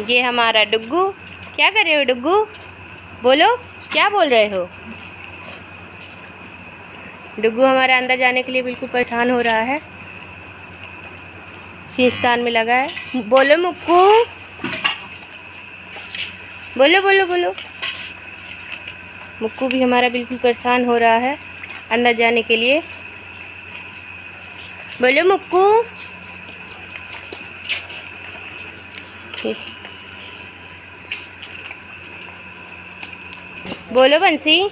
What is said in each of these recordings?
ये हमारा डुग्गू। क्या कर रहे हो डुग्गू? बोलो, क्या बोल रहे हो? डुग्गू हमारे अंदर जाने के लिए बिल्कुल परेशान हो रहा है। खींचतान में लगा है। बोलो मुक्कू। बोलो बोलो बोलो। मुक्कू भी हमारा बिल्कुल परेशान हो रहा है अंदर जाने के लिए। बोलो मुक्कू। बोलो बंसी।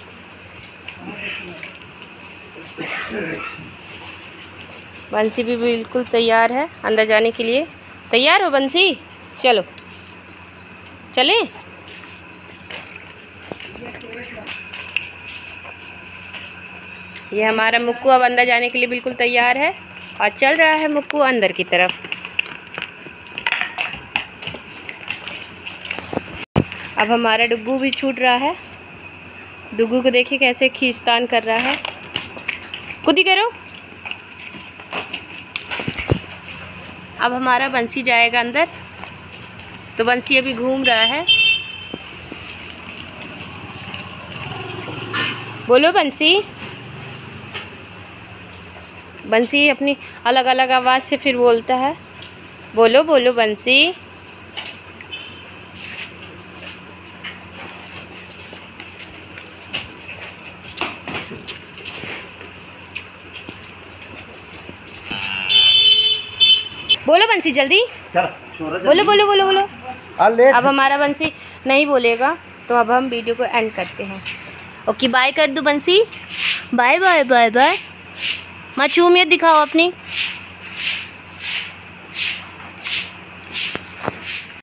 बंसी भी बिल्कुल तैयार है, अंदर जाने के लिए। तैयार हो बंसी? चलो। चलें? ये हमारा मुक्कू अब अंदर जाने के लिए बिल्कुल तैयार है और चल रहा है मुक्कू अंदर की तरफ़। अब हमारा डुग्गू भी छूट रहा है। डुग्गू को देखिए कैसे खींचतान कर रहा है। खुद ही करो। अब हमारा बंसी जाएगा अंदर। तो बंसी अभी घूम रहा है। बोलो बंसी। बंसी अपनी अलग अलग आवाज़ से फिर बोलता है। बोलो बोलो बंसी। बोलो बंसी जल्दी। बोलो बोलो बोलो बोलो। अब हमारा बंसी नहीं बोलेगा तो अब हम वीडियो को एंड करते हैं। ओके बाय कर दो Bansi. Bye bye bye bye मछूमियत दिखाओ अपनी।